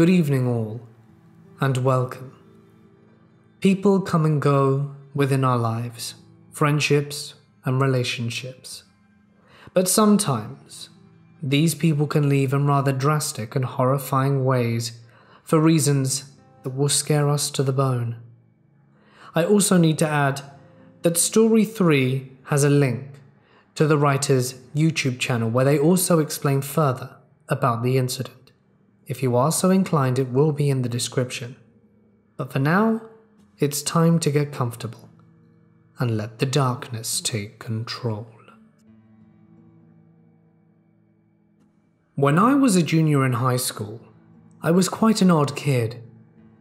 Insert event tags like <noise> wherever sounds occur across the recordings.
Good evening, all, and welcome. People come and go within our lives, friendships and relationships. But sometimes, these people can leave in rather drastic and horrifying ways for reasons that will scare us to the bone. I also need to add that Story 3 has a link to the writer's YouTube channel where they also explain further about the incident. If you are so inclined, it will be in the description. But for now, it's time to get comfortable and let the darkness take control. When I was a junior in high school, I was quite an odd kid.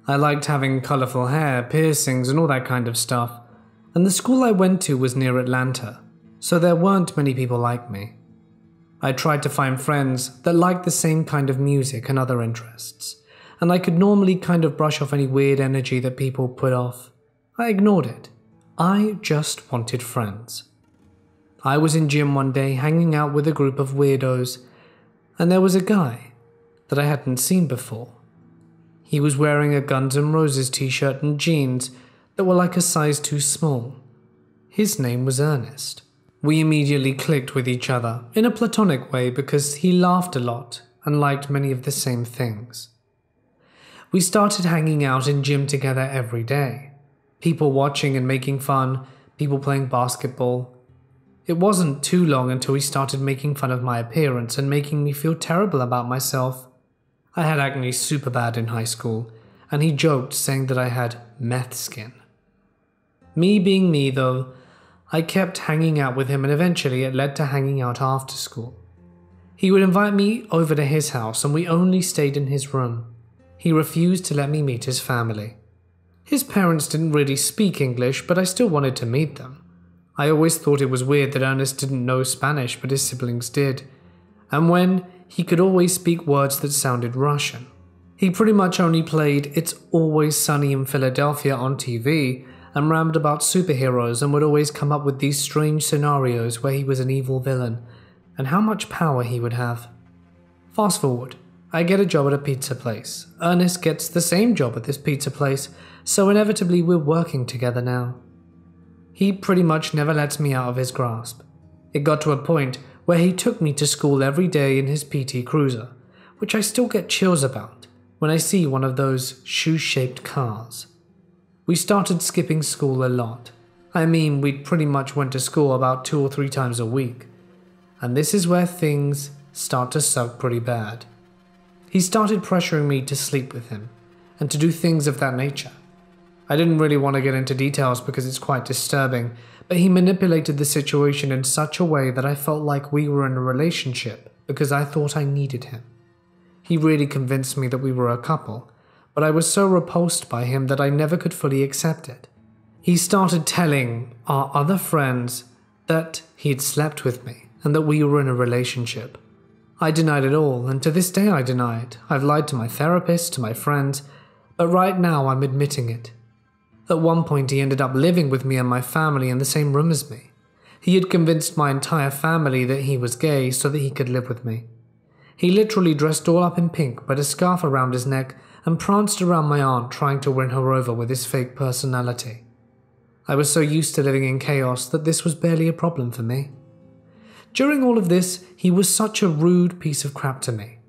I liked having colourful hair, piercings, and all that kind of stuff, and the school I went to was near Atlanta, so there weren't many people like me. I tried to find friends that liked the same kind of music and other interests, and I could normally kind of brush off any weird energy that people put off. I ignored it. I just wanted friends. I was in gym one day hanging out with a group of weirdos, and there was a guy that I hadn't seen before. He was wearing a Guns N' Roses t shirt and jeans that were like a size too small. His name was Ernest. We immediately clicked with each other, in a platonic way because he laughed a lot and liked many of the same things. We started hanging out in gym together every day. People watching and making fun, people playing basketball. It wasn't too long until he started making fun of my appearance and making me feel terrible about myself. I had acne super bad in high school, and he joked saying that I had meth skin. Me being me, though, I kept hanging out with him, and eventually it led to hanging out after school. He would invite me over to his house, and we only stayed in his room. He refused to let me meet his family. His parents didn't really speak English, but I still wanted to meet them. I always thought it was weird that Ernest didn't know Spanish, but his siblings did. And when he could always speak words that sounded Russian. He pretty much only played It's Always Sunny in Philadelphia on TV and rammed about superheroes and would always come up with these strange scenarios where he was an evil villain and how much power he would have. Fast forward, I get a job at a pizza place. Ernest gets the same job at this pizza place, so inevitably we're working together now. He pretty much never lets me out of his grasp. It got to a point where he took me to school every day in his PT Cruiser, which I still get chills about when I see one of those shoe shaped cars. We started skipping school a lot. I mean, we pretty much went to school about two or three times a week. And this is where things start to suck pretty bad. He started pressuring me to sleep with him and to do things of that nature. I didn't really want to get into details because it's quite disturbing, but he manipulated the situation in such a way that I felt like we were in a relationship because I thought I needed him. He really convinced me that we were a couple, but I was so repulsed by him that I never could fully accept it. He started telling our other friends that he'd slept with me and that we were in a relationship. I denied it all, and to this day I deny it. I've lied to my therapist, to my friends, but right now I'm admitting it. At one point, he ended up living with me and my family in the same room as me. He had convinced my entire family that he was gay so that he could live with me. He literally dressed all up in pink, but a scarf around his neck and pranced around my aunt trying to win her over with his fake personality. I was so used to living in chaos that this was barely a problem for me. During all of this, he was such a rude piece of crap to me.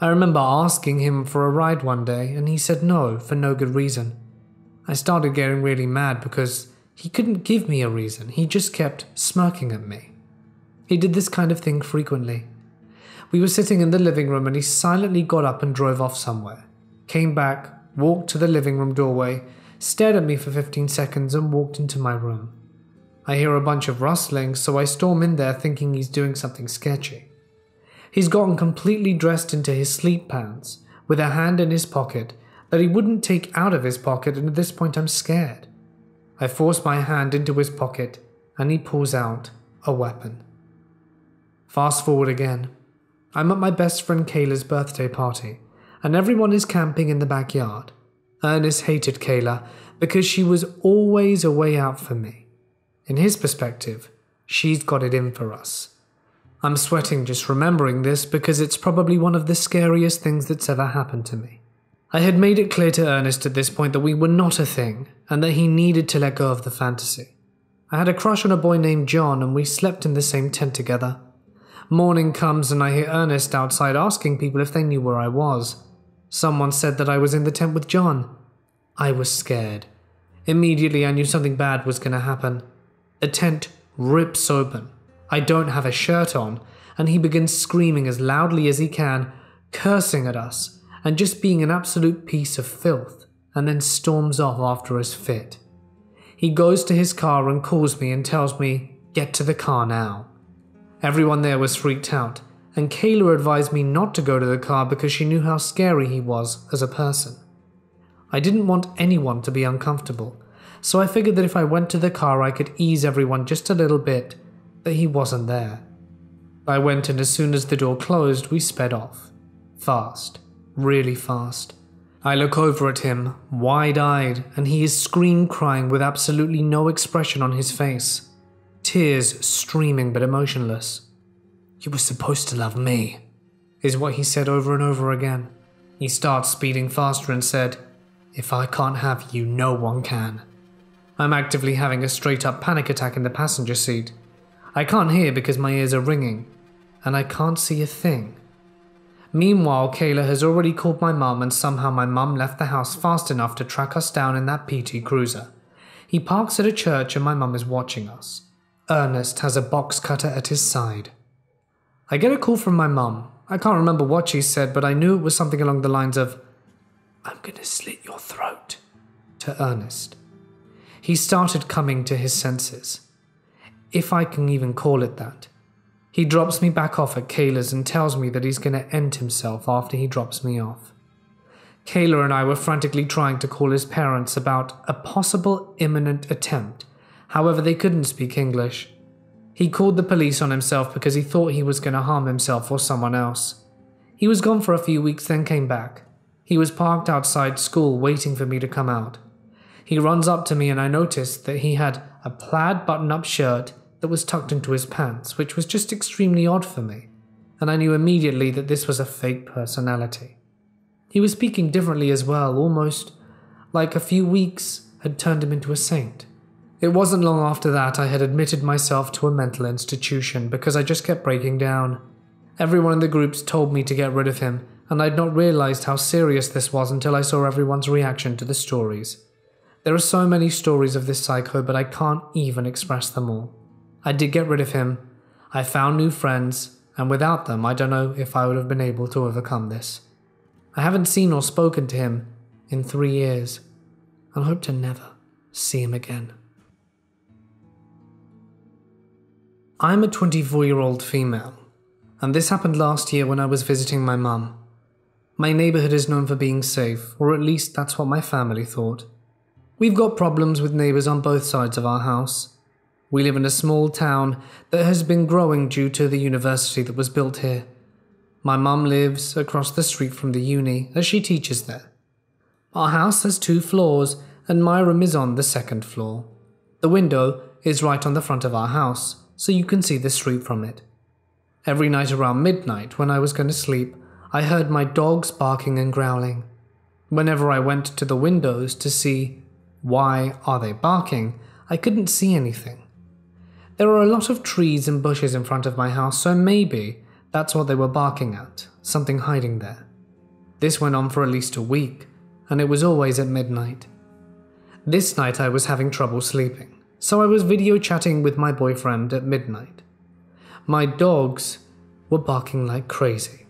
I remember asking him for a ride one day, and he said no for no good reason. I started getting really mad because he couldn't give me a reason, he just kept smirking at me. He did this kind of thing frequently. We were sitting in the living room and he silently got up and drove off somewhere came back, walked to the living room doorway, stared at me for 15 seconds, and walked into my room. I hear a bunch of rustling, so I storm in there thinking he's doing something sketchy. He's gotten completely dressed into his sleep pants, with a hand in his pocket that he wouldn't take out of his pocket, and at this point I'm scared. I force my hand into his pocket, and he pulls out a weapon. Fast forward again. I'm at my best friend Kayla's birthday party and everyone is camping in the backyard. Ernest hated Kayla because she was always a way out for me. In his perspective, she's got it in for us. I'm sweating just remembering this because it's probably one of the scariest things that's ever happened to me. I had made it clear to Ernest at this point that we were not a thing and that he needed to let go of the fantasy. I had a crush on a boy named John and we slept in the same tent together. Morning comes and I hear Ernest outside asking people if they knew where I was. Someone said that I was in the tent with John. I was scared. Immediately, I knew something bad was going to happen. The tent rips open. I don't have a shirt on, and he begins screaming as loudly as he can, cursing at us, and just being an absolute piece of filth, and then storms off after his fit. He goes to his car and calls me and tells me, Get to the car now. Everyone there was freaked out, and Kayla advised me not to go to the car because she knew how scary he was as a person. I didn't want anyone to be uncomfortable, so I figured that if I went to the car, I could ease everyone just a little bit, that he wasn't there. I went, and as soon as the door closed, we sped off. Fast, really fast. I look over at him, wide eyed, and he is scream crying with absolutely no expression on his face. Tears streaming but emotionless. You were supposed to love me, is what he said over and over again. He starts speeding faster and said, If I can't have you, no one can. I'm actively having a straight up panic attack in the passenger seat. I can't hear because my ears are ringing, and I can't see a thing. Meanwhile, Kayla has already called my mum, and somehow my mum left the house fast enough to track us down in that PT Cruiser. He parks at a church, and my mum is watching us. Ernest has a box cutter at his side. I get a call from my mum. I can't remember what she said, but I knew it was something along the lines of, I'm gonna slit your throat, to Ernest. He started coming to his senses. If I can even call it that. He drops me back off at Kayla's and tells me that he's going to end himself after he drops me off. Kayla and I were frantically trying to call his parents about a possible imminent attempt, however, they couldn't speak English. He called the police on himself because he thought he was going to harm himself or someone else. He was gone for a few weeks, then came back. He was parked outside school waiting for me to come out. He runs up to me and I noticed that he had a plaid button up shirt that was tucked into his pants, which was just extremely odd for me, and I knew immediately that this was a fake personality. He was speaking differently as well, almost like a few weeks had turned him into a saint. It wasn't long after that I had admitted myself to a mental institution because I just kept breaking down. Everyone in the groups told me to get rid of him, and I'd not realized how serious this was until I saw everyone's reaction to the stories. There are so many stories of this psycho, but I can't even express them all. I did get rid of him. I found new friends, and without them, I don't know if I would have been able to overcome this. I haven't seen or spoken to him in three years, and hope to never see him again. I'm a 24 year old female, and this happened last year when I was visiting my mum. My neighborhood is known for being safe, or at least that's what my family thought. We've got problems with neighbors on both sides of our house, we live in a small town that has been growing due to the university that was built here. My mum lives across the street from the uni as she teaches there. Our house has two floors and my room is on the second floor. The window is right on the front of our house, so you can see the street from it. Every night around midnight, when I was going to sleep, I heard my dogs barking and growling. Whenever I went to the windows to see why are they barking, I couldn't see anything. There are a lot of trees and bushes in front of my house, so maybe that's what they were barking at, something hiding there. This went on for at least a week, and it was always at midnight. This night I was having trouble sleeping, so I was video chatting with my boyfriend at midnight. My dogs were barking like crazy.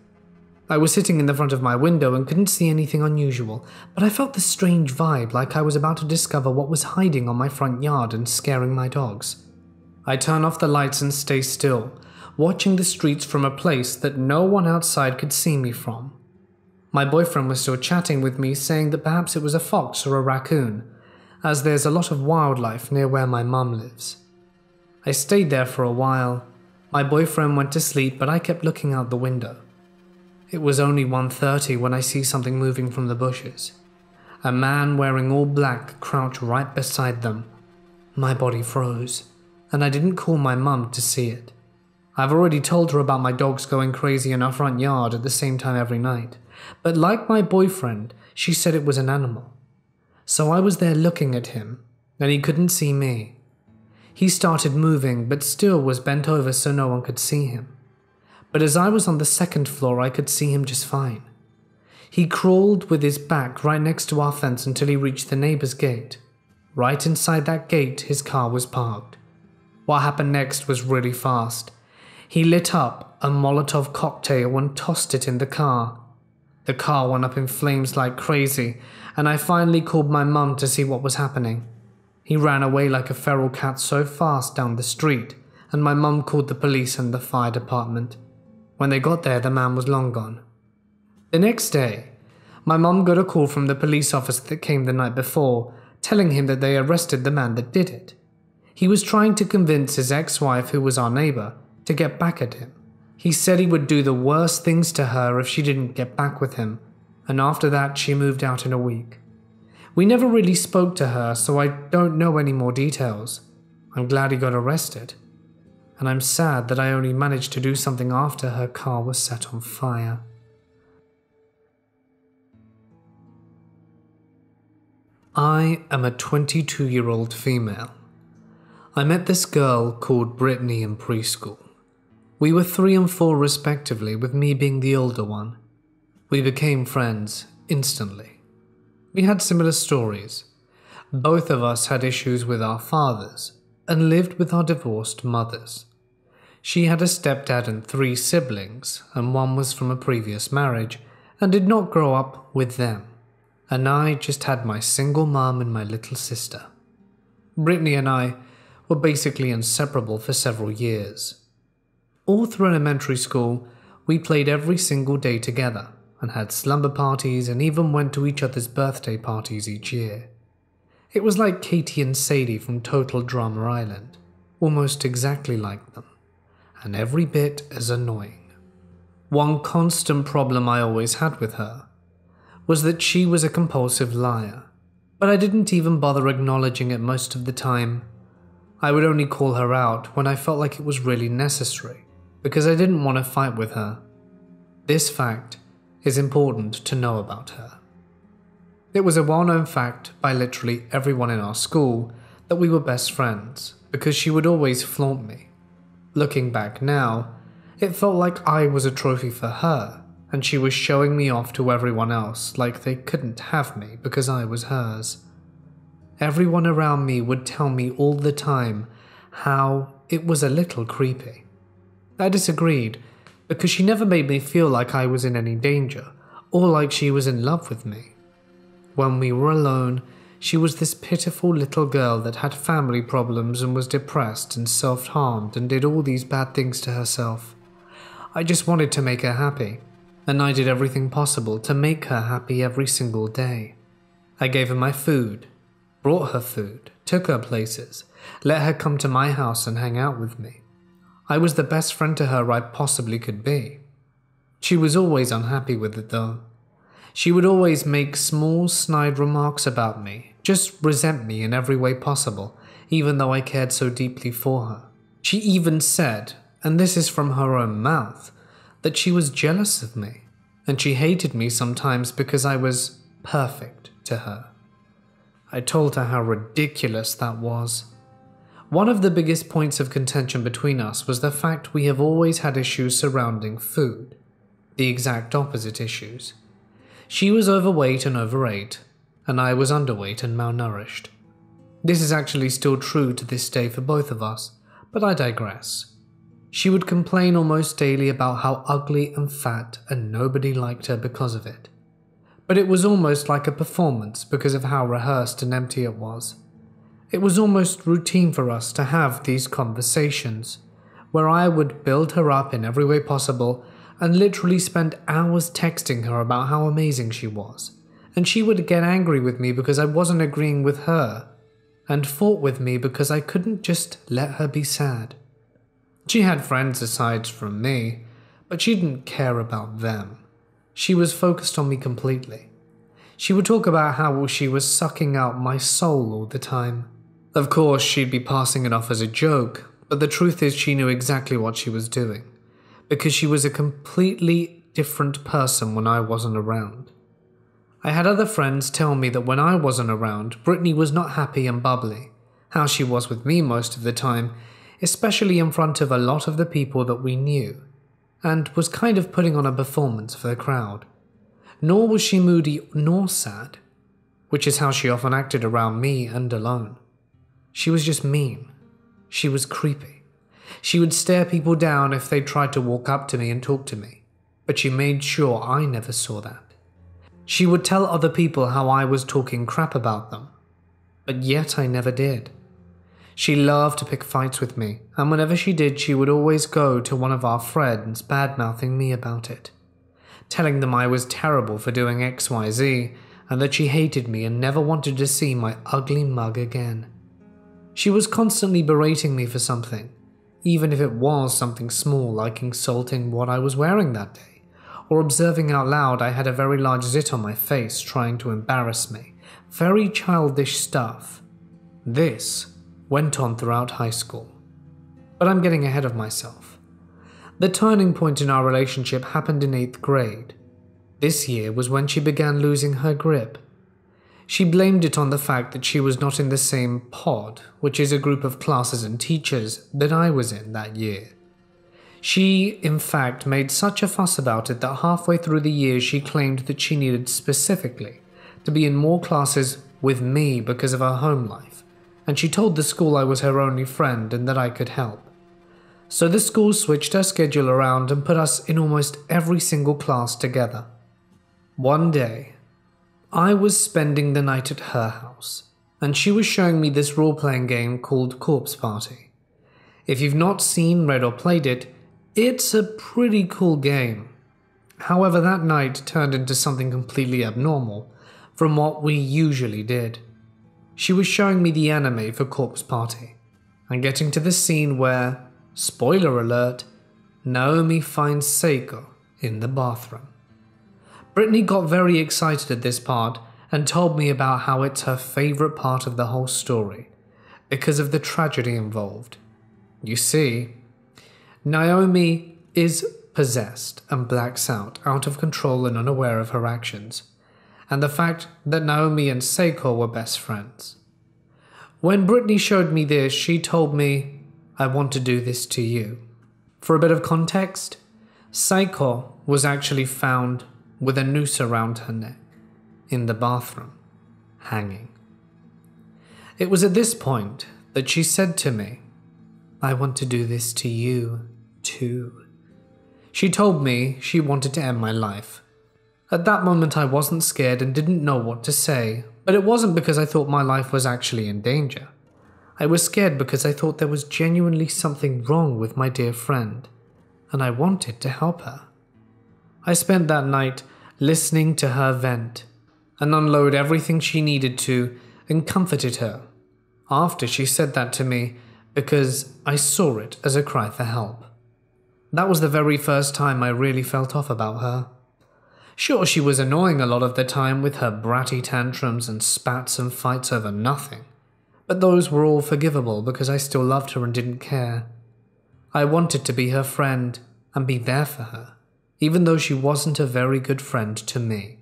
I was sitting in the front of my window and couldn't see anything unusual, but I felt this strange vibe like I was about to discover what was hiding on my front yard and scaring my dogs. I turn off the lights and stay still, watching the streets from a place that no one outside could see me from. My boyfriend was still chatting with me, saying that perhaps it was a fox or a raccoon, as there's a lot of wildlife near where my mum lives. I stayed there for a while. My boyfriend went to sleep, but I kept looking out the window. It was only 1:30 when I see something moving from the bushes. A man wearing all black crouched right beside them. My body froze and I didn't call my mum to see it. I've already told her about my dogs going crazy in our front yard at the same time every night, But like my boyfriend, she said it was an animal. So I was there looking at him, and he couldn't see me. He started moving, but still was bent over so no one could see him. But as I was on the second floor, I could see him just fine. He crawled with his back right next to our fence until he reached the neighbor's gate. Right inside that gate, his car was parked. What happened next was really fast. He lit up a Molotov cocktail and tossed it in the car. The car went up in flames like crazy, and I finally called my mum to see what was happening. He ran away like a feral cat so fast down the street, and my mum called the police and the fire department. When they got there, the man was long gone. The next day, my mum got a call from the police officer that came the night before, telling him that they arrested the man that did it. He was trying to convince his ex wife, who was our neighbor, to get back at him. He said he would do the worst things to her if she didn't get back with him, and after that, she moved out in a week. We never really spoke to her, so I don't know any more details. I'm glad he got arrested. And I'm sad that I only managed to do something after her car was set on fire. I am a 22 year old female. I met this girl called Brittany in preschool. We were three and four respectively, with me being the older one. We became friends instantly. We had similar stories. Both of us had issues with our fathers and lived with our divorced mothers. She had a stepdad and three siblings, and one was from a previous marriage and did not grow up with them and I just had my single mom and my little sister. Brittany and I were basically inseparable for several years. All through elementary school, we played every single day together and had slumber parties and even went to each other's birthday parties each year. It was like Katie and Sadie from Total Drama Island, almost exactly like them, and every bit as annoying. One constant problem I always had with her was that she was a compulsive liar, but I didn't even bother acknowledging it most of the time. I would only call her out when I felt like it was really necessary, because I didn't want to fight with her. This fact is important to know about her. It was a well known fact by literally everyone in our school that we were best friends because she would always flaunt me. Looking back now, it felt like I was a trophy for her and she was showing me off to everyone else like they couldn't have me because I was hers. Everyone around me would tell me all the time how it was a little creepy. I disagreed because she never made me feel like I was in any danger or like she was in love with me. When we were alone, she was this pitiful little girl that had family problems and was depressed and self harmed and did all these bad things to herself. I just wanted to make her happy and I did everything possible to make her happy every single day. I gave her my food, brought her food, took her places, let her come to my house and hang out with me. I was the best friend to her I possibly could be. She was always unhappy with it though. She would always make small, snide remarks about me, just resent me in every way possible, even though I cared so deeply for her. She even said, and this is from her own mouth, that she was jealous of me, and she hated me sometimes because I was perfect to her. I told her how ridiculous that was. One of the biggest points of contention between us was the fact we have always had issues surrounding food, the exact opposite issues. She was overweight and overate, and I was underweight and malnourished. This is actually still true to this day for both of us, but I digress. She would complain almost daily about how ugly and fat, and nobody liked her because of it. But it was almost like a performance because of how rehearsed and empty it was. It was almost routine for us to have these conversations, where I would build her up in every way possible and literally spend hours texting her about how amazing she was. And she would get angry with me because I wasn't agreeing with her, and fought with me because I couldn't just let her be sad. She had friends aside from me, but she didn't care about them. She was focused on me completely. She would talk about how she was sucking out my soul all the time. Of course, she'd be passing it off as a joke, but the truth is she knew exactly what she was doing. Because she was a completely different person when I wasn't around. I had other friends tell me that when I wasn't around, Brittany was not happy and bubbly, how she was with me most of the time, especially in front of a lot of the people that we knew, and was kind of putting on a performance for the crowd. Nor was she moody nor sad, which is how she often acted around me and alone. She was just mean. She was creepy. She would stare people down if they tried to walk up to me and talk to me, but she made sure I never saw that. She would tell other people how I was talking crap about them, but yet I never did. She loved to pick fights with me, and whenever she did, she would always go to one of our friends bad mouthing me about it, telling them I was terrible for doing XYZ and that she hated me and never wanted to see my ugly mug again. She was constantly berating me for something, even if it was something small like insulting what I was wearing that day, or observing out loud I had a very large zit on my face trying to embarrass me. Very childish stuff. This went on throughout high school. But I'm getting ahead of myself. The turning point in our relationship happened in 8th grade. This year was when she began losing her grip she blamed it on the fact that she was not in the same pod, which is a group of classes and teachers, that I was in that year. She, in fact, made such a fuss about it that halfway through the year she claimed that she needed specifically to be in more classes with me because of her home life, and she told the school I was her only friend and that I could help. So the school switched her schedule around and put us in almost every single class together. One day, I was spending the night at her house, and she was showing me this role playing game called Corpse Party. If you've not seen, read, or played it, it's a pretty cool game. However, that night turned into something completely abnormal from what we usually did. She was showing me the anime for Corpse Party, and getting to the scene where, spoiler alert, Naomi finds Seiko in the bathroom. Brittany got very excited at this part and told me about how it's her favourite part of the whole story because of the tragedy involved. You see, Naomi is possessed and blacks out, out of control and unaware of her actions, and the fact that Naomi and Seiko were best friends. When Brittany showed me this, she told me, I want to do this to you. For a bit of context, Seiko was actually found with a noose around her neck, in the bathroom, hanging. It was at this point that she said to me, I want to do this to you, too. She told me she wanted to end my life. At that moment, I wasn't scared and didn't know what to say, but it wasn't because I thought my life was actually in danger. I was scared because I thought there was genuinely something wrong with my dear friend, and I wanted to help her. I spent that night listening to her vent and unload everything she needed to and comforted her after she said that to me because I saw it as a cry for help. That was the very first time I really felt off about her. Sure, she was annoying a lot of the time with her bratty tantrums and spats and fights over nothing, but those were all forgivable because I still loved her and didn't care. I wanted to be her friend and be there for her even though she wasn't a very good friend to me.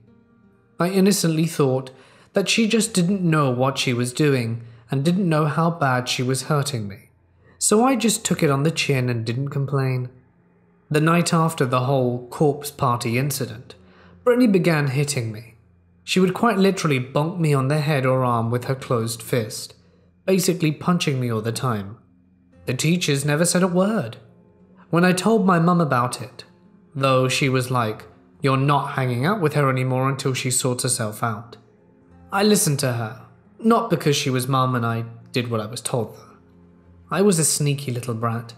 I innocently thought that she just didn't know what she was doing and didn't know how bad she was hurting me. So I just took it on the chin and didn't complain. The night after the whole corpse party incident, Brittany began hitting me. She would quite literally bonk me on the head or arm with her closed fist, basically punching me all the time. The teachers never said a word. When I told my mum about it, though she was like, You're not hanging out with her anymore until she sorts herself out. I listened to her, not because she was mum and I did what I was told though. I was a sneaky little brat,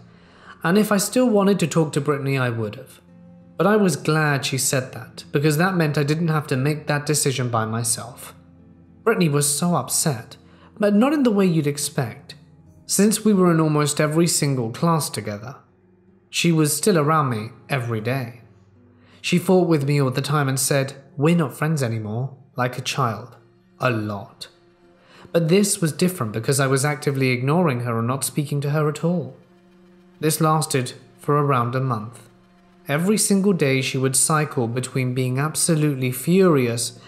and if I still wanted to talk to Brittany, I would have. But I was glad she said that, because that meant I didn't have to make that decision by myself. Brittany was so upset, but not in the way you'd expect, since we were in almost every single class together. She was still around me every day. She fought with me all the time and said, We're not friends anymore, like a child. A lot. But this was different because I was actively ignoring her and not speaking to her at all. This lasted for around a month. every single day she would cycle between being absolutely furious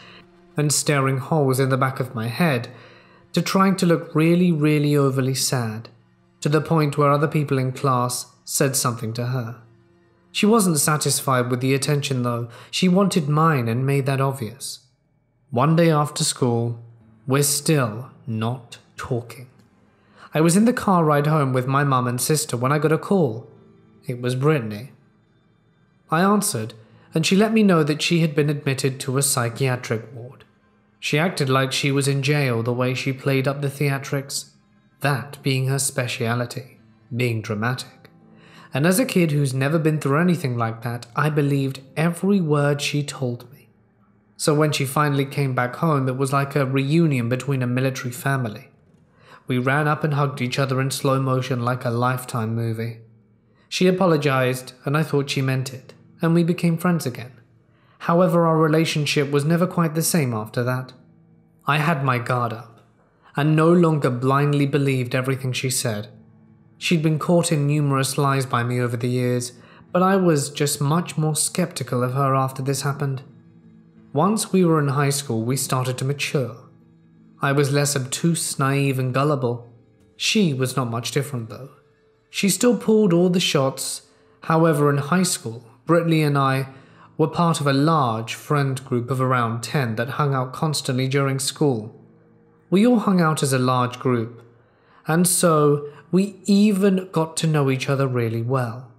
and staring holes in the back of my head to trying to look really, really overly sad, to the point where other people in class said something to her. She wasn't satisfied with the attention though, she wanted mine and made that obvious. One day after school, we're still not talking. I was in the car ride home with my mum and sister when I got a call. It was Brittany. I answered, and she let me know that she had been admitted to a psychiatric ward. She acted like she was in jail the way she played up the theatrics, that being her speciality, being dramatic. And as a kid who's never been through anything like that, I believed every word she told me. So when she finally came back home, it was like a reunion between a military family. We ran up and hugged each other in slow motion like a lifetime movie. She apologized, and I thought she meant it, and we became friends again. However, our relationship was never quite the same after that. I had my guard up, and no longer blindly believed everything she said. She'd been caught in numerous lies by me over the years, but I was just much more skeptical of her after this happened. Once we were in high school, we started to mature. I was less obtuse, naive, and gullible. She was not much different, though. She still pulled all the shots. However, in high school, Brittany and I were part of a large friend group of around 10 that hung out constantly during school. We all hung out as a large group, and so we even got to know each other really well.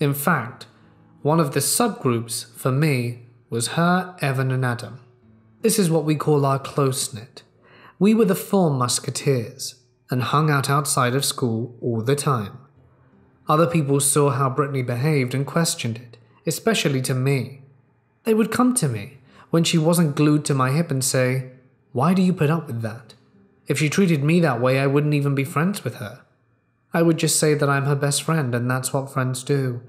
In fact, one of the subgroups for me was her, Evan, and Adam. This is what we call our close knit. We were the four musketeers and hung out outside of school all the time. Other people saw how Brittany behaved and questioned it, especially to me. They would come to me when she wasn't glued to my hip and say, Why do you put up with that? If she treated me that way, I wouldn't even be friends with her. I would just say that I'm her best friend and that's what friends do.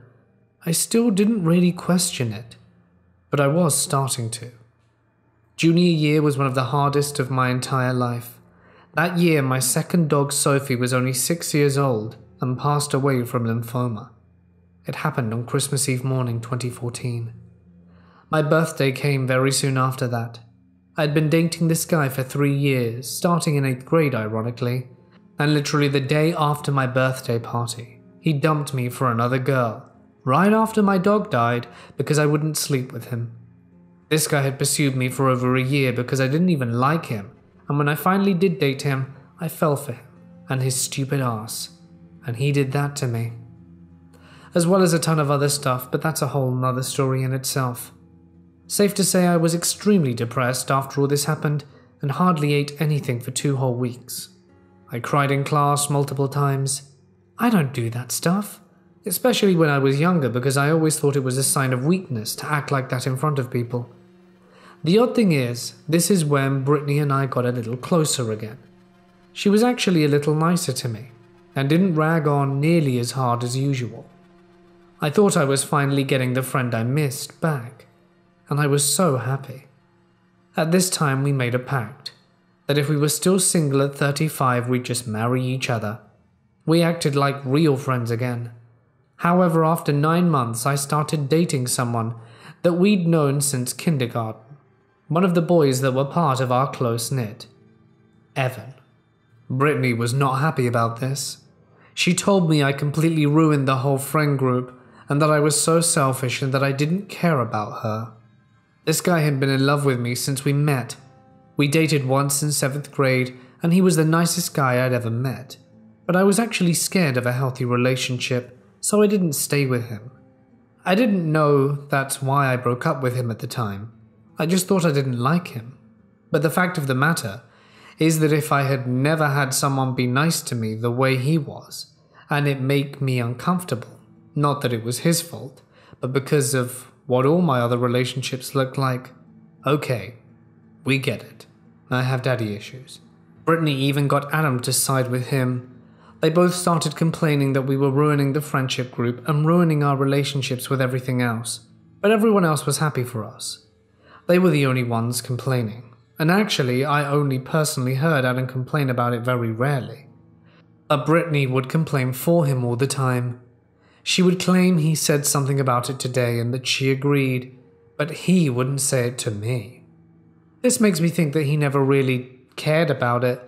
I still didn't really question it, but I was starting to. Junior year was one of the hardest of my entire life. That year, my second dog Sophie was only six years old and passed away from lymphoma. It happened on Christmas Eve morning 2014. My birthday came very soon after that. I'd been dating this guy for three years, starting in eighth grade, ironically, and literally the day after my birthday party, he dumped me for another girl, right after my dog died because I wouldn't sleep with him. This guy had pursued me for over a year because I didn't even like him, and when I finally did date him, I fell for him and his stupid ass, and he did that to me. As well as a ton of other stuff, but that's a whole nother story in itself. Safe to say, I was extremely depressed after all this happened and hardly ate anything for two whole weeks. I cried in class multiple times. I don't do that stuff, especially when I was younger because I always thought it was a sign of weakness to act like that in front of people. The odd thing is, this is when Brittany and I got a little closer again. She was actually a little nicer to me, and didn't rag on nearly as hard as usual. I thought I was finally getting the friend I missed back, and I was so happy. At this time, we made a pact that if we were still single at 35, we'd just marry each other. We acted like real friends again. However, after nine months, I started dating someone that we'd known since kindergarten one of the boys that were part of our close knit. Evan. Brittany was not happy about this. She told me I completely ruined the whole friend group and that I was so selfish and that I didn't care about her. This guy had been in love with me since we met. We dated once in seventh grade, and he was the nicest guy I'd ever met. But I was actually scared of a healthy relationship, so I didn't stay with him. I didn't know that's why I broke up with him at the time. I just thought I didn't like him. But the fact of the matter is that if I had never had someone be nice to me the way he was, and it make me uncomfortable, not that it was his fault, but because of what all my other relationships looked like, okay, we get it. I have daddy issues. Brittany even got Adam to side with him. They both started complaining that we were ruining the friendship group and ruining our relationships with everything else. But everyone else was happy for us. They were the only ones complaining. And actually, I only personally heard Adam complain about it very rarely. But Brittany would complain for him all the time. She would claim he said something about it today and that she agreed, but he wouldn't say it to me. This makes me think that he never really cared about it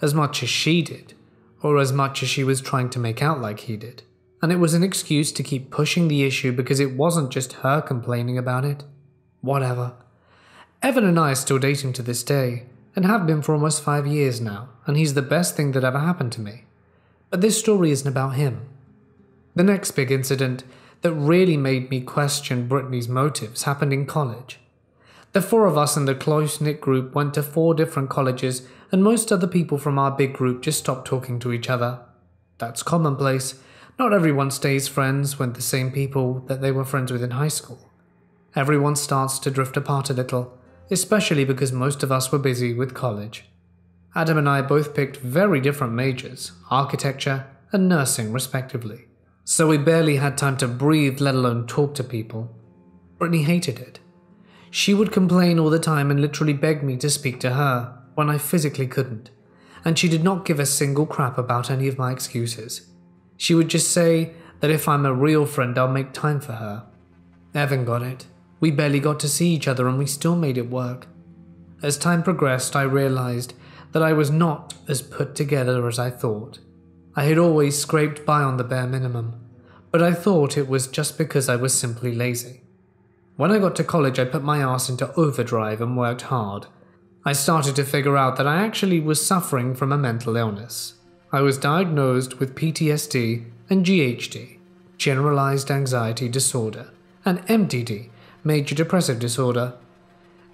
as much as she did, or as much as she was trying to make out like he did. And it was an excuse to keep pushing the issue because it wasn't just her complaining about it. Whatever. Evan and I are still dating to this day, and have been for almost five years now, and he's the best thing that ever happened to me. But this story isn't about him. The next big incident that really made me question Brittany's motives happened in college. The four of us in the close knit group went to four different colleges, and most other people from our big group just stopped talking to each other. That's commonplace. Not everyone stays friends with the same people that they were friends with in high school. Everyone starts to drift apart a little, especially because most of us were busy with college. Adam and I both picked very different majors architecture and nursing, respectively. So we barely had time to breathe, let alone talk to people. Brittany hated it. She would complain all the time and literally beg me to speak to her when I physically couldn't, and she did not give a single crap about any of my excuses. She would just say that if I'm a real friend, I'll make time for her. Evan got it. We barely got to see each other and we still made it work. As time progressed, I realized that I was not as put together as I thought. I had always scraped by on the bare minimum, but I thought it was just because I was simply lazy. When I got to college, I put my ass into overdrive and worked hard. I started to figure out that I actually was suffering from a mental illness. I was diagnosed with PTSD and GAD, Generalized Anxiety Disorder, and MDD, Major Depressive Disorder.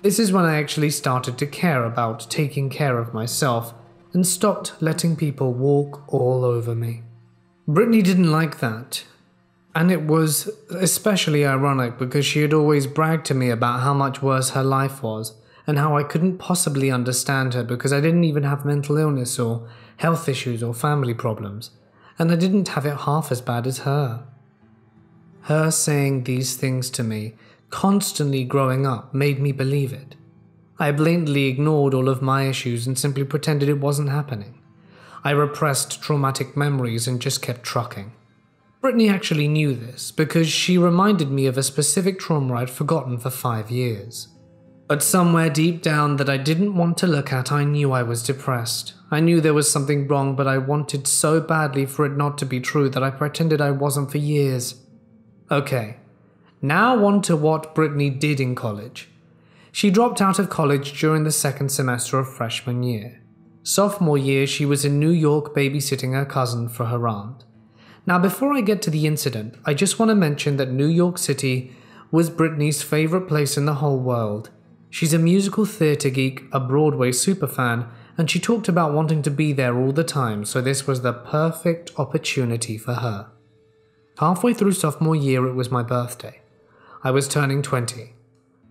This is when I actually started to care about taking care of myself and stopped letting people walk all over me. Brittany didn't like that, and it was especially ironic because she had always bragged to me about how much worse her life was and how I couldn't possibly understand her because I didn't even have mental illness or health issues or family problems, and I didn't have it half as bad as her. Her saying these things to me, constantly growing up, made me believe it. I blatantly ignored all of my issues and simply pretended it wasn't happening. I repressed traumatic memories and just kept trucking. Brittany actually knew this because she reminded me of a specific trauma I'd forgotten for five years. But somewhere deep down that I didn't want to look at, I knew I was depressed. I knew there was something wrong, but I wanted so badly for it not to be true that I pretended I wasn't for years. Okay, now on to what Brittany did in college. She dropped out of college during the second semester of freshman year. Sophomore year, she was in New York babysitting her cousin for her aunt. Now, before I get to the incident, I just want to mention that New York City was Brittany's favorite place in the whole world. She's a musical theatre geek, a Broadway superfan, and she talked about wanting to be there all the time, so this was the perfect opportunity for her. Halfway through sophomore year, it was my birthday. I was turning 20.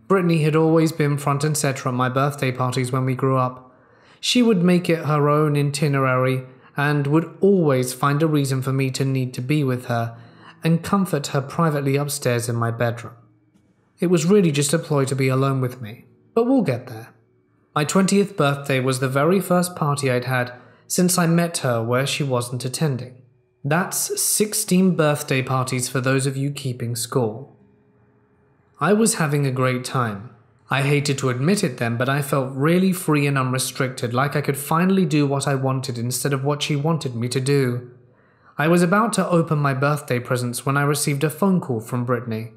Brittany had always been front and center at my birthday parties when we grew up. She would make it her own itinerary and would always find a reason for me to need to be with her and comfort her privately upstairs in my bedroom. It was really just a ploy to be alone with me, but we'll get there. My 20th birthday was the very first party I'd had since I met her where she wasn't attending. That's 16 birthday parties for those of you keeping score. I was having a great time, I hated to admit it then, but I felt really free and unrestricted, like I could finally do what I wanted instead of what she wanted me to do. I was about to open my birthday presents when I received a phone call from Brittany.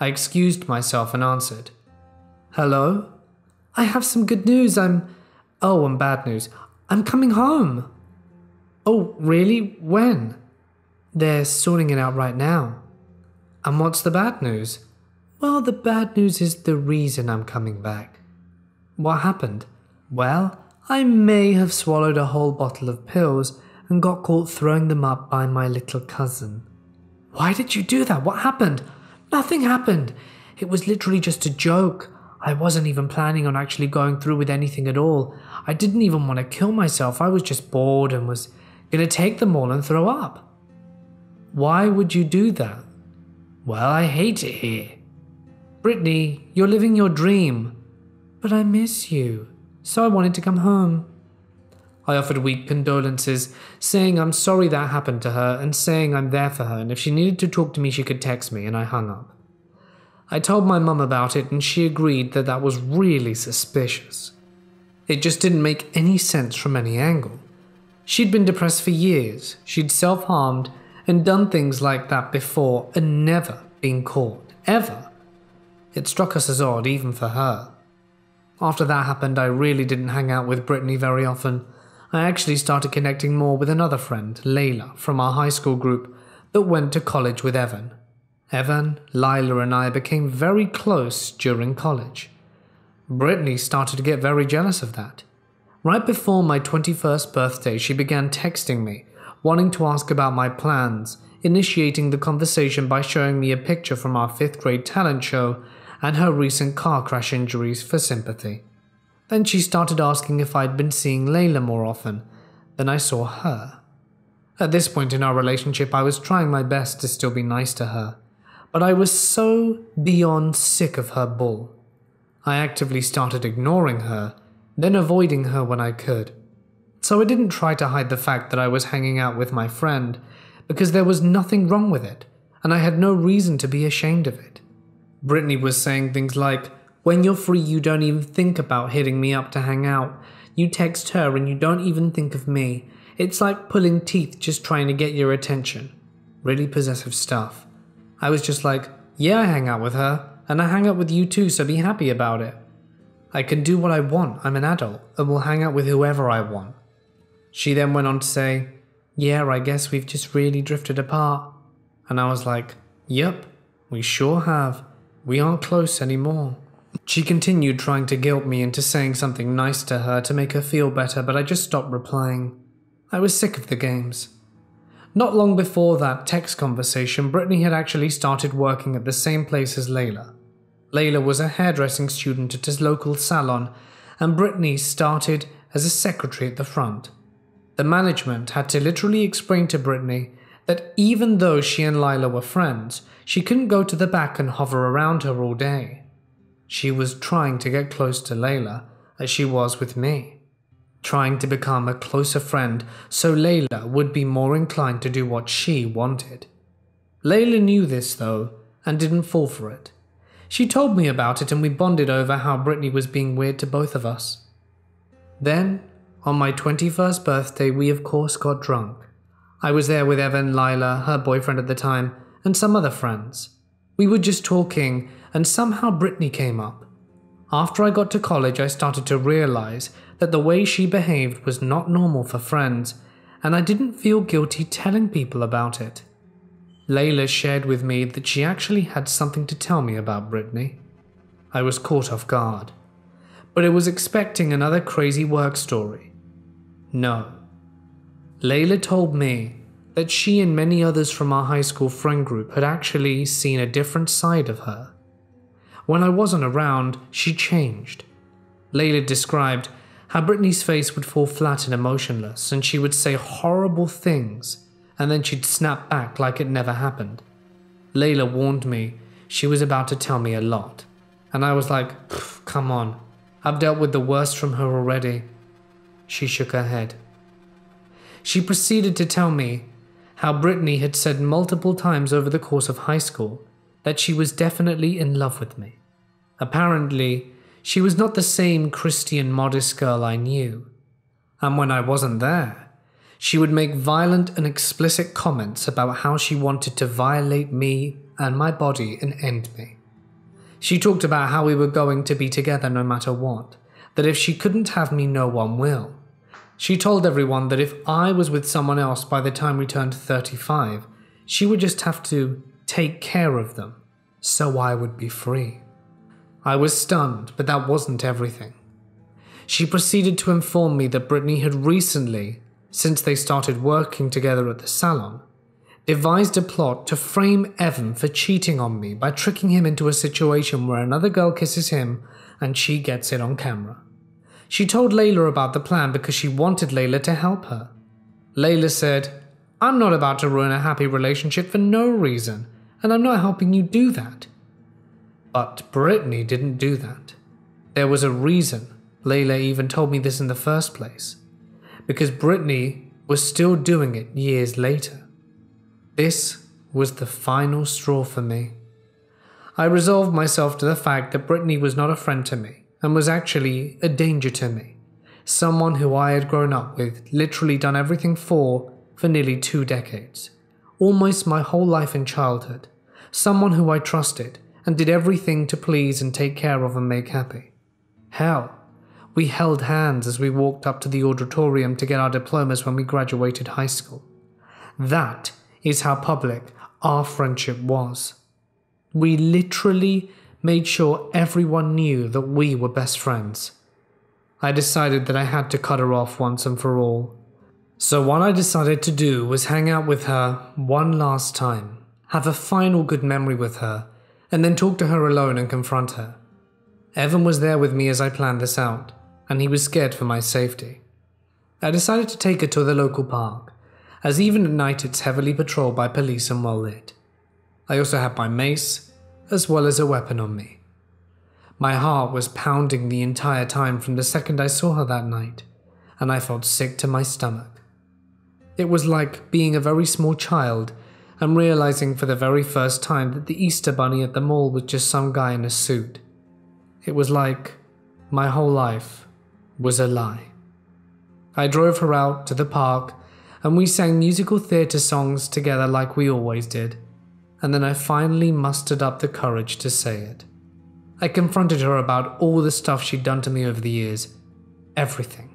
I excused myself and answered. Hello? I have some good news. I'm. Oh, and bad news. I'm coming home. Oh, really? When? They're sorting it out right now. And what's the bad news? Well, the bad news is the reason I'm coming back. What happened? Well, I may have swallowed a whole bottle of pills and got caught throwing them up by my little cousin. Why did you do that? What happened? Nothing happened. It was literally just a joke. I wasn't even planning on actually going through with anything at all. I didn't even want to kill myself. I was just bored and was going to take them all and throw up. Why would you do that? Well, I hate it here. Brittany, you're living your dream. But I miss you, so I wanted to come home. I offered weak condolences, saying I'm sorry that happened to her and saying I'm there for her and if she needed to talk to me she could text me and I hung up. I told my mum about it and she agreed that that was really suspicious. It just didn't make any sense from any angle. She'd been depressed for years, she'd self harmed and done things like that before and never been caught, ever. It struck us as odd, even for her. After that happened, I really didn't hang out with Brittany very often. I actually started connecting more with another friend, Layla, from our high school group that went to college with Evan. Evan, Lila, and I became very close during college. Brittany started to get very jealous of that. Right before my 21st birthday, she began texting me, wanting to ask about my plans, initiating the conversation by showing me a picture from our fifth grade talent show and her recent car crash injuries for sympathy. Then she started asking if I'd been seeing Layla more often than I saw her. At this point in our relationship, I was trying my best to still be nice to her, but I was so beyond sick of her bull. I actively started ignoring her, then avoiding her when I could. So I didn't try to hide the fact that I was hanging out with my friend, because there was nothing wrong with it, and I had no reason to be ashamed of it. Brittany was saying things like, When you're free, you don't even think about hitting me up to hang out. You text her and you don't even think of me. It's like pulling teeth just trying to get your attention. Really possessive stuff. I was just like, Yeah, I hang out with her, and I hang out with you too, so be happy about it. I can do what I want, I'm an adult, and will hang out with whoever I want. She then went on to say, Yeah, I guess we've just really drifted apart. And I was like, Yep, we sure have. We aren't close anymore. She continued trying to guilt me into saying something nice to her to make her feel better, but I just stopped replying. I was sick of the games. Not long before that text conversation, Brittany had actually started working at the same place as Layla. Layla was a hairdressing student at his local salon, and Brittany started as a secretary at the front. The management had to literally explain to Brittany that even though she and Lila were friends, she couldn't go to the back and hover around her all day. She was trying to get close to Layla as she was with me, trying to become a closer friend so Layla would be more inclined to do what she wanted. Layla knew this though and didn't fall for it. She told me about it and we bonded over how Brittany was being weird to both of us. Then, on my 21st birthday, we of course got drunk. I was there with Evan, Lila, her boyfriend at the time, and some other friends. We were just talking, and somehow Brittany came up. After I got to college, I started to realize that the way she behaved was not normal for friends, and I didn't feel guilty telling people about it. Layla shared with me that she actually had something to tell me about Brittany. I was caught off guard, but I was expecting another crazy work story. No, Layla told me that she and many others from our high school friend group had actually seen a different side of her. When I wasn't around, she changed. Layla described how Brittany's face would fall flat and emotionless, and she would say horrible things, and then she'd snap back like it never happened. Layla warned me she was about to tell me a lot, and I was like, come on, I've dealt with the worst from her already. She shook her head. She proceeded to tell me how Brittany had said multiple times over the course of high school that she was definitely in love with me. Apparently, she was not the same Christian modest girl I knew. And when I wasn't there, she would make violent and explicit comments about how she wanted to violate me and my body and end me. She talked about how we were going to be together no matter what, that if she couldn't have me, no one will. She told everyone that if I was with someone else by the time we turned 35, she would just have to take care of them, so I would be free. I was stunned, but that wasn't everything. She proceeded to inform me that Brittany had recently, since they started working together at the salon, devised a plot to frame Evan for cheating on me by tricking him into a situation where another girl kisses him and she gets it on camera. She told Layla about the plan because she wanted Layla to help her. Layla said, I'm not about to ruin a happy relationship for no reason, and I'm not helping you do that. But Brittany didn't do that. There was a reason. Layla even told me this in the first place. because Brittany was still doing it years later. This was the final straw for me. I resolved myself to the fact that Brittany was not a friend to me and was actually a danger to me. Someone who I had grown up with, literally done everything for, for nearly two decades. Almost my whole life in childhood. Someone who I trusted and did everything to please and take care of and make happy. Hell, we held hands as we walked up to the auditorium to get our diplomas when we graduated high school. That is how public our friendship was. We literally made sure everyone knew that we were best friends. I decided that I had to cut her off once and for all. So, what I decided to do was hang out with her one last time, have a final good memory with her, and then talk to her alone and confront her. Evan was there with me as I planned this out, and he was scared for my safety. I decided to take her to the local park, as even at night it's heavily patrolled by police and well lit. I also had my mace, as well as a weapon on me. My heart was pounding the entire time from the second I saw her that night, and I felt sick to my stomach. It was like being a very small child and realizing for the very first time that the Easter Bunny at the mall was just some guy in a suit. It was like my whole life was a lie. I drove her out to the park and we sang musical theatre songs together like we always did and then I finally mustered up the courage to say it. I confronted her about all the stuff she'd done to me over the years. Everything.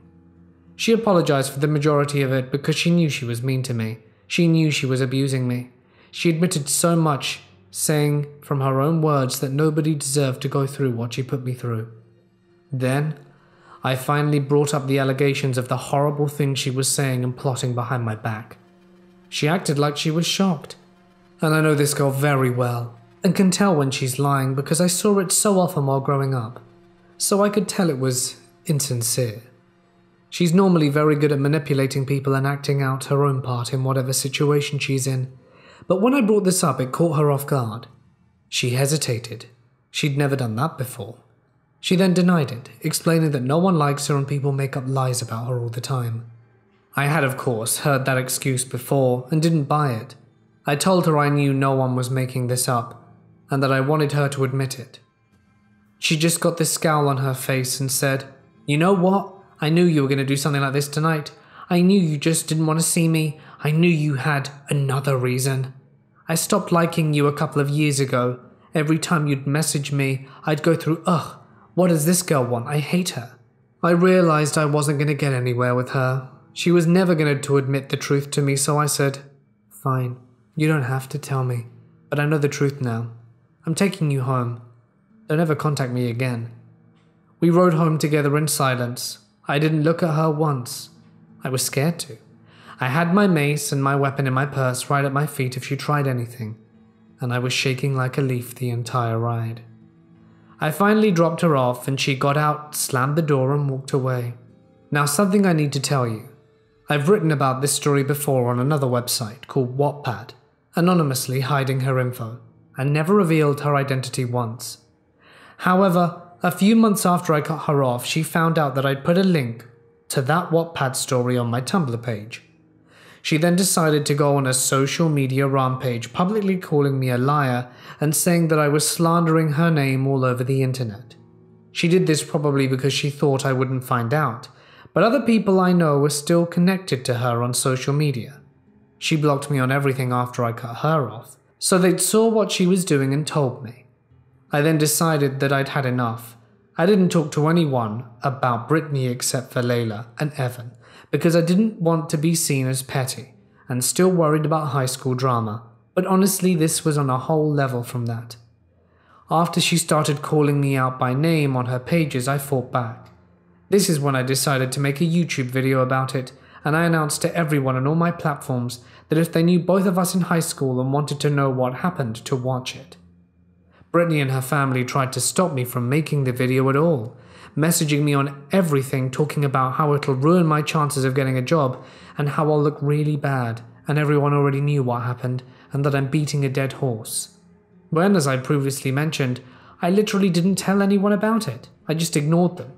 She apologized for the majority of it because she knew she was mean to me. She knew she was abusing me. She admitted so much, saying from her own words that nobody deserved to go through what she put me through. Then, I finally brought up the allegations of the horrible things she was saying and plotting behind my back. She acted like she was shocked and I know this girl very well, and can tell when she's lying because I saw it so often while growing up, so I could tell it was insincere. She's normally very good at manipulating people and acting out her own part in whatever situation she's in, but when I brought this up, it caught her off guard. She hesitated. She'd never done that before. She then denied it, explaining that no one likes her and people make up lies about her all the time. I had, of course, heard that excuse before and didn't buy it. I told her I knew no one was making this up, and that I wanted her to admit it. She just got this scowl on her face and said, You know what? I knew you were going to do something like this tonight. I knew you just didn't want to see me. I knew you had another reason. I stopped liking you a couple of years ago. Every time you'd message me, I'd go through, ugh, what does this girl want? I hate her. I realized I wasn't going to get anywhere with her. She was never going to admit the truth to me, so I said, Fine. You don't have to tell me, but I know the truth now. I'm taking you home. Don't ever contact me again. We rode home together in silence. I didn't look at her once. I was scared to. I had my mace and my weapon in my purse right at my feet if she tried anything, and I was shaking like a leaf the entire ride. I finally dropped her off and she got out, slammed the door, and walked away. Now, something I need to tell you. I've written about this story before on another website called Wattpad anonymously hiding her info, and never revealed her identity once. However, a few months after I cut her off, she found out that I'd put a link to that Wattpad story on my Tumblr page. She then decided to go on a social media rampage, publicly calling me a liar and saying that I was slandering her name all over the internet. She did this probably because she thought I wouldn't find out, but other people I know were still connected to her on social media. She blocked me on everything after I cut her off, so they'd saw what she was doing and told me. I then decided that I'd had enough. I didn't talk to anyone about Brittany except for Layla and Evan because I didn't want to be seen as petty and still worried about high school drama, but honestly, this was on a whole level from that. After she started calling me out by name on her pages, I fought back. This is when I decided to make a YouTube video about it and I announced to everyone on all my platforms that if they knew both of us in high school and wanted to know what happened, to watch it. Brittany and her family tried to stop me from making the video at all, messaging me on everything talking about how it'll ruin my chances of getting a job and how I'll look really bad, and everyone already knew what happened and that I'm beating a dead horse. When, as I previously mentioned, I literally didn't tell anyone about it. I just ignored them.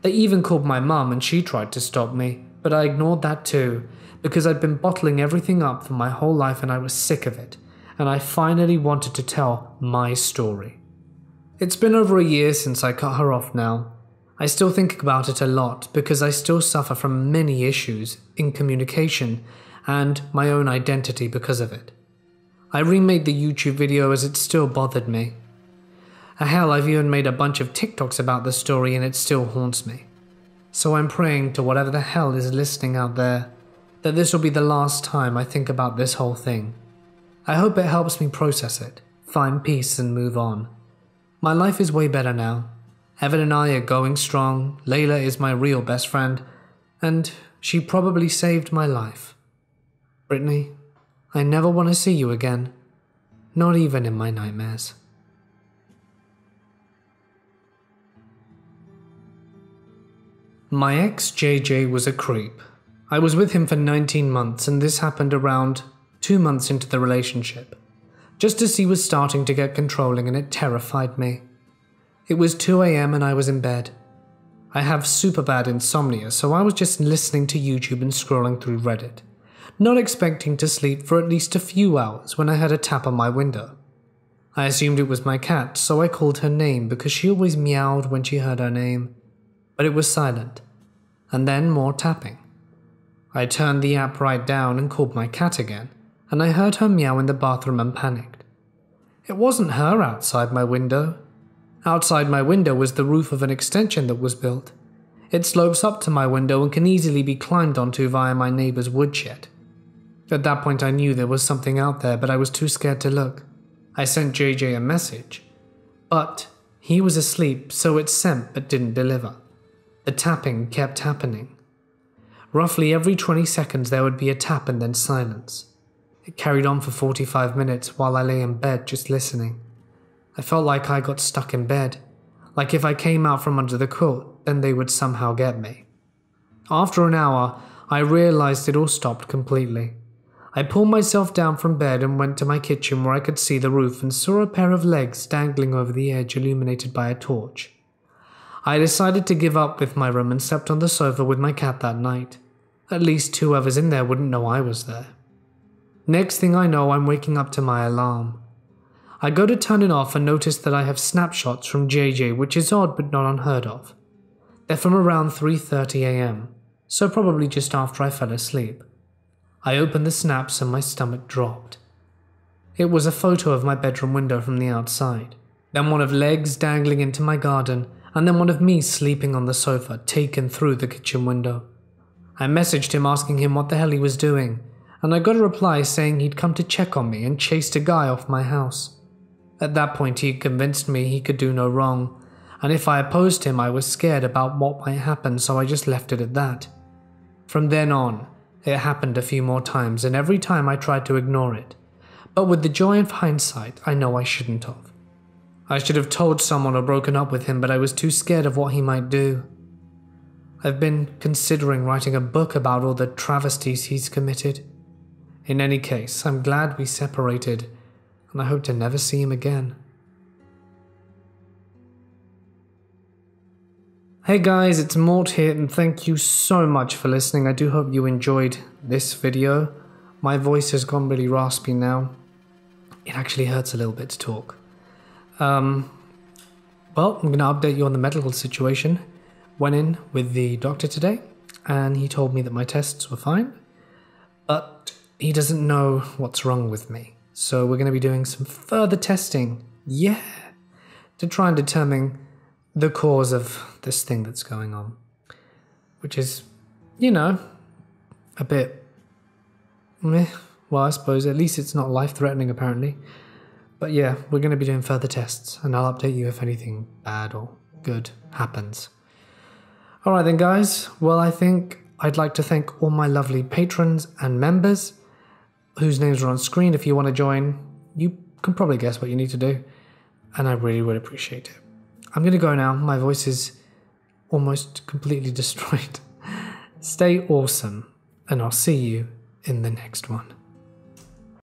They even called my mum and she tried to stop me, But I ignored that too, because I'd been bottling everything up for my whole life and I was sick of it, and I finally wanted to tell my story. It's been over a year since I cut her off now. I still think about it a lot because I still suffer from many issues in communication and my own identity because of it. I remade the YouTube video as it still bothered me. Hell, I've even made a bunch of TikToks about the story and it still haunts me. So I'm praying to whatever the hell is listening out there that this will be the last time I think about this whole thing. I hope it helps me process it, find peace, and move on. My life is way better now. Evan and I are going strong, Layla is my real best friend, and she probably saved my life. Brittany, I never want to see you again, not even in my nightmares. My ex JJ was a creep. I was with him for 19 months, and this happened around two months into the relationship. Just as he was starting to get controlling, and it terrified me. It was 2 am and I was in bed. I have super bad insomnia, so I was just listening to YouTube and scrolling through Reddit, not expecting to sleep for at least a few hours when I heard a tap on my window. I assumed it was my cat, so I called her name because she always meowed when she heard her name, but it was silent, and then more tapping. I turned the app right down and called my cat again, and I heard her meow in the bathroom and panicked. It wasn't her outside my window. Outside my window was the roof of an extension that was built. It slopes up to my window and can easily be climbed onto via my neighbor's woodshed. At that point, I knew there was something out there, but I was too scared to look. I sent JJ a message, but he was asleep, so it sent but didn't deliver. The tapping kept happening. Roughly every 20 seconds, there would be a tap and then silence. It carried on for 45 minutes while I lay in bed just listening. I felt like I got stuck in bed, like if I came out from under the quilt, then they would somehow get me. After an hour, I realized it all stopped completely. I pulled myself down from bed and went to my kitchen where I could see the roof and saw a pair of legs dangling over the edge illuminated by a torch. I decided to give up with my room and slept on the sofa with my cat that night. At least two others in there wouldn't know I was there. Next thing I know, I'm waking up to my alarm. I go to turn it off and notice that I have snapshots from JJ, which is odd but not unheard of. They're from around 3:30 a.m., so probably just after I fell asleep. I opened the snaps and my stomach dropped. It was a photo of my bedroom window from the outside, then one of legs dangling into my garden, and then one of me sleeping on the sofa taken through the kitchen window. I messaged him asking him what the hell he was doing, and I got a reply saying he'd come to check on me and chased a guy off my house. At that point, he convinced me he could do no wrong, and if I opposed him, I was scared about what might happen, so I just left it at that. From then on, it happened a few more times, and every time I tried to ignore it. But with the joy of hindsight, I know I shouldn't have. I should have told someone or broken up with him, but I was too scared of what he might do. I've been considering writing a book about all the travesties he's committed. In any case, I'm glad we separated, and I hope to never see him again. Hey guys, it's Mort here, and thank you so much for listening. I do hope you enjoyed this video. My voice has gone really raspy now. It actually hurts a little bit to talk. Um, well, I'm going to update you on the medical situation. Went in with the doctor today, and he told me that my tests were fine. But he doesn't know what's wrong with me. So we're going to be doing some further testing. Yeah. To try and determine the cause of this thing that's going on. Which is, you know, a bit. Meh. Well, I suppose at least it's not life threatening, apparently. But yeah, we're going to be doing further tests, and I'll update you if anything bad or good happens. Alright then, guys. Well, I think I'd like to thank all my lovely patrons and members whose names are on screen. If you want to join, you can probably guess what you need to do, and I really would appreciate it. I'm going to go now. My voice is almost completely <laughs> destroyed. Stay awesome, and I'll see you in the next one.